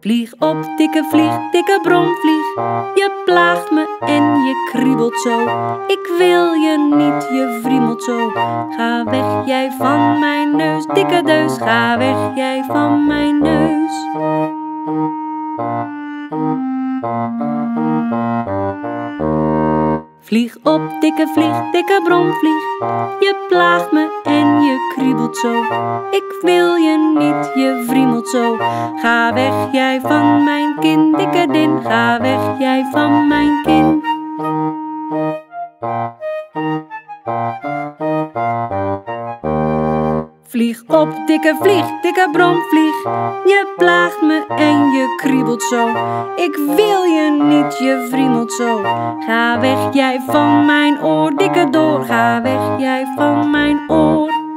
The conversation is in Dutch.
Vlieg op, dikke vlieg, dikke bromvlieg. Je plaagt me en je kriebelt zo. Ik wil je niet, je vriemelt zo. Ga weg jij van mijn neus, dikke deus. Ga weg jij van mijn neus. Vlieg op, dikke vlieg, dikke bromvlieg. Je plaagt me zo. Ik wil je niet, je vriemelt zo. Ga weg jij van mijn kin, dikke din. Ga weg jij van mijn kin. Vlieg op, dikke vlieg, dikke bromvlieg. Je plaagt me en je kriebelt zo. Ik wil je niet, je vriemelt zo. Ga weg jij van mijn oor, dikke door. Ga weg jij van mijn oor.